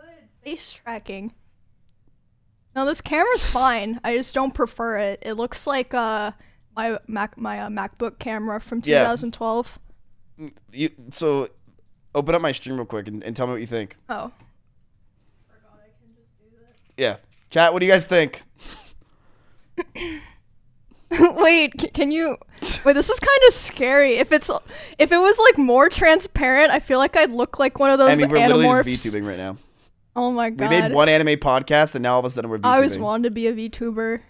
this is good face tracking. No, this camera's fine. I just don't prefer it. It looks like uh my Mac my uh, MacBook camera from Yeah. 2012. You, so, open up my stream real quick and, and tell me what you think. Oh. Yeah. Chat, what do you guys think? Wait, c- can you? Wait, this is kind of scary. If it's if it was like more transparent, I feel like I'd look like one of those I mean, we're literally animorphs. just VTubing right now. Oh my god. We made one anime podcast, and now all of a sudden we're VTubing. I always wanted to be a VTuber.